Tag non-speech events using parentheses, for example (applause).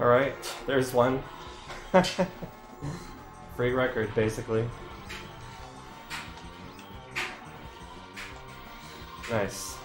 Alright, there's one. (laughs) Free record, basically. Nice.